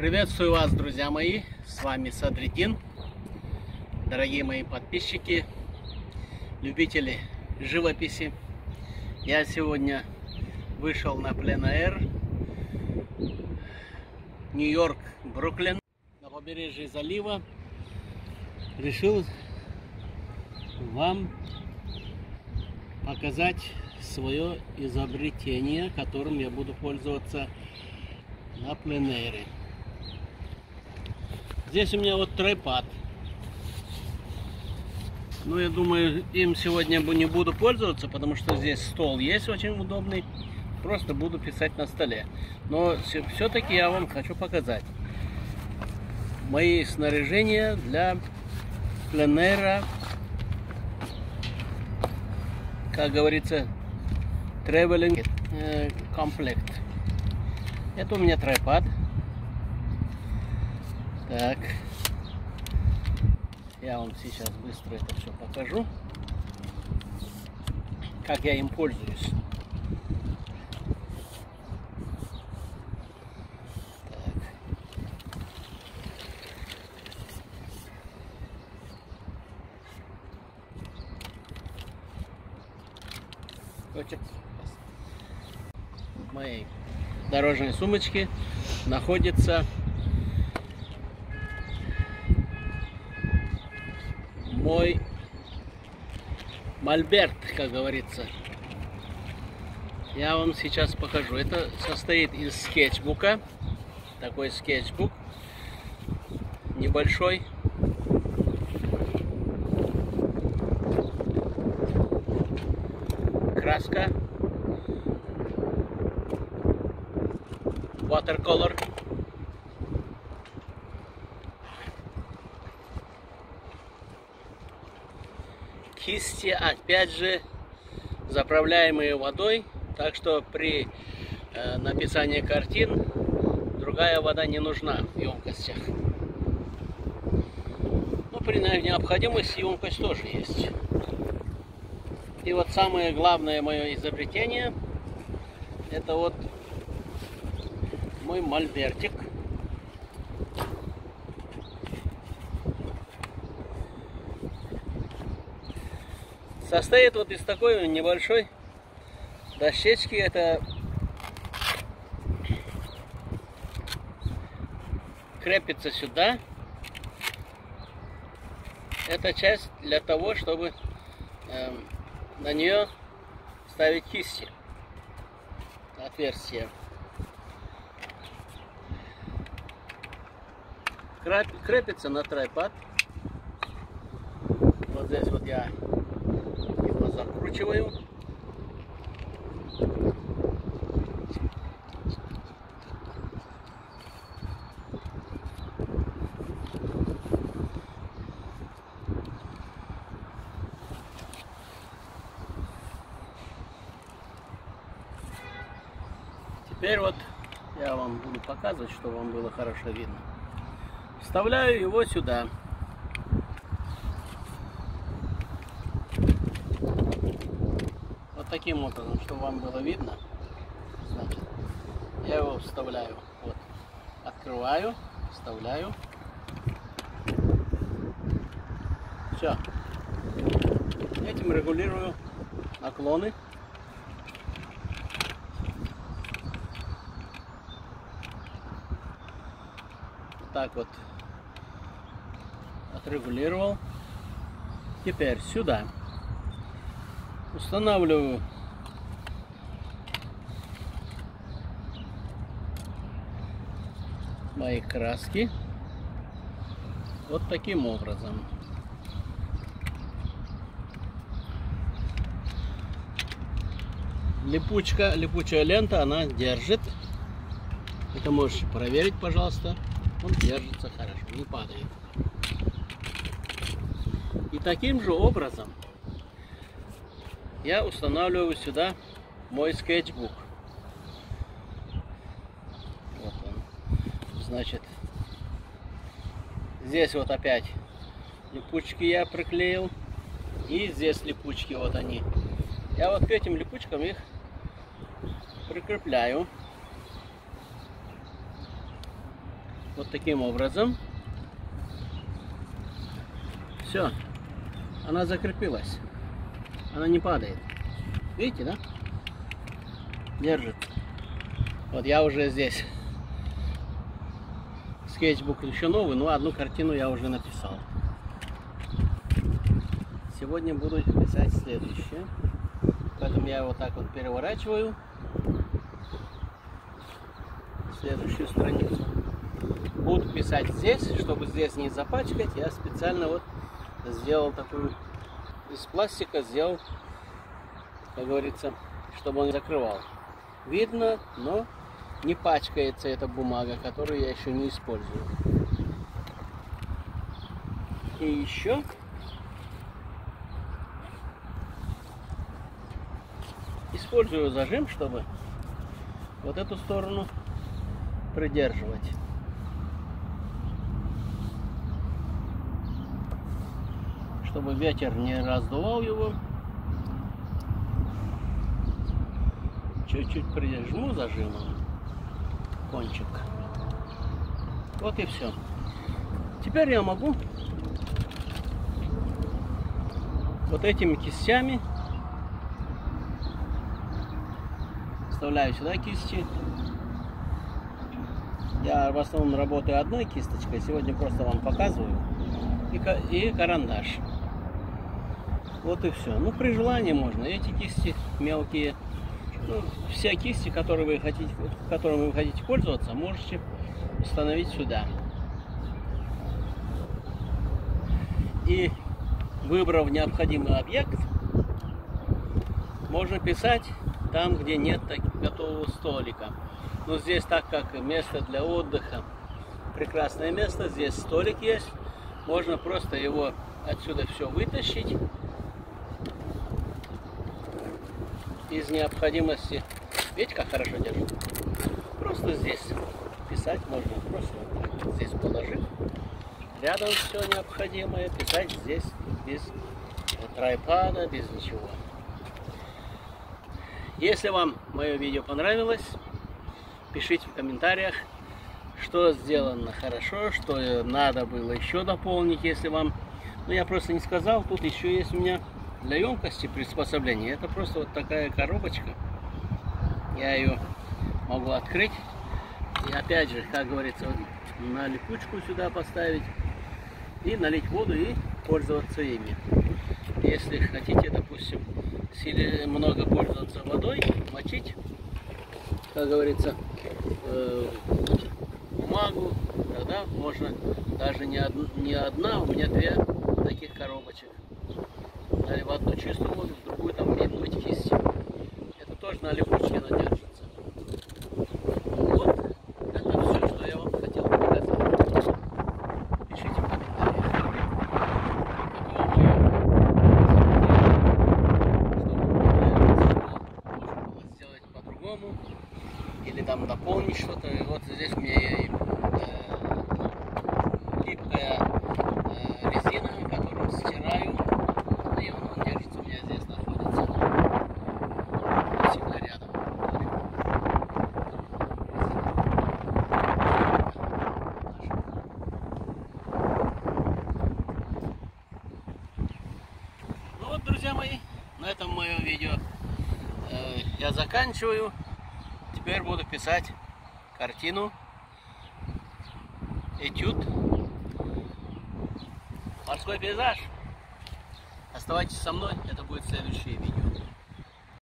Приветствую вас, друзья мои! С вами Садридин. Дорогие мои подписчики, любители живописи. Я сегодня вышел на пленэр Нью-Йорк, Бруклин, на побережье залива. Решил вам показать свое изобретение, которым я буду пользоваться на пленэре. Здесь у меня вот тройпад. Но я думаю, им сегодня не буду пользоваться, потому что здесь стол есть очень удобный. Просто буду писать на столе. Но все-таки я вам хочу показать мои снаряжения для пленера, как говорится, traveling э, комплект. Это у меня тройпад. Так. Я вам сейчас быстро это все покажу. Как я им пользуюсь. В моей дорожной сумочке находится мой мольберт, как говорится. Я вам сейчас покажу. Это состоит из скетчбука. Такой скетчбук. Небольшой. Краска. Watercolor. Кисти, опять же, заправляемые водой, так что при э, написании картин другая вода не нужна в емкостях. Но при необходимости емкость тоже есть. И вот самое главное мое изобретение, это вот мой мольбертик. Состоит вот из такой небольшой дощечки. Это крепится сюда. Это часть для того, чтобы э, на нее ставить кисти. Отверстие. Крепится на трайпад. Вот здесь вот я закручиваю. Теперь вот я вам буду показывать, чтобы вам было хорошо видно. Вставляю его сюда. Таким образом, чтобы вам было видно. Значит, я его вставляю. Вот. Открываю, вставляю. Все. Этим регулирую наклоны. Так вот отрегулировал. Теперь сюда устанавливаю мои краски вот таким образом. Липучка, липучая лента, она держит. Это можешь проверить, пожалуйста. Он держится хорошо, не падает. И таким же образом я устанавливаю сюда мой скетчбук. Вот он. Значит, здесь вот опять липучки я приклеил. И здесь липучки, вот они. Я вот к этим липучкам их прикрепляю. Вот таким образом. Все. Она закрепилась. Она не падает. Видите, да? Держит. Вот я уже здесь. Скетчбук еще новый, но одну картину я уже написал. Сегодня буду писать следующее. Поэтому я вот так вот переворачиваю. Следующую страницу. Буду писать здесь, чтобы здесь не запачкать. Я специально вот сделал такую из пластика, сделал, как говорится, чтобы он закрывал. Видно, но не пачкается эта бумага, которую я еще не использую. И еще использую зажим, чтобы вот эту сторону придерживать. Чтобы ветер не раздувал его. Чуть-чуть прижму зажимом кончик. Вот и все. Теперь я могу вот этими кистями вставляю сюда кисти. Я в основном работаю одной кисточкой, сегодня просто вам показываю. И, и карандаш. Вот и все. Ну, при желании можно эти кисти мелкие ну, все кисти, которые вы хотите, которыми вы хотите пользоваться, можете установить сюда. И выбрав необходимый объект, можно писать там, где нет готового столика. Но здесь, так как место для отдыха, прекрасное место, здесь столик есть, можно просто его отсюда все вытащить из необходимости. Видите, как хорошо держит? Просто здесь писать можно. Просто здесь положив. Рядом все необходимое. Писать здесь без трайпада, без ничего. Если вам мое видео понравилось, пишите в комментариях, что сделано хорошо, что надо было еще дополнить, если вам... Ну, я просто не сказал, тут еще есть у меня для емкости приспособления это просто вот такая коробочка. Я ее могу открыть. И опять же, как говорится, вот на липучку сюда поставить. И налить воду и пользоваться ими. Если хотите, допустим, сильно много пользоваться водой, мочить, как говорится, э, бумагу, тогда можно даже не, од, не одна, у меня две таких коробочек дали в одну чистую воду, в другую там медную кисть. Это тоже на липучке она держится. Вот, это все, что я вам хотел показать. Пишите в комментариях. Какого вы можно сделать по-другому. Или там дополнить что-то. И вот здесь у меня и э, липкая э, резина, которую стираю. друзья мои, на этом мое видео э, я заканчиваю. Теперь буду писать картину, этюд, морской пейзаж. Оставайтесь со мной, это будет следующее видео.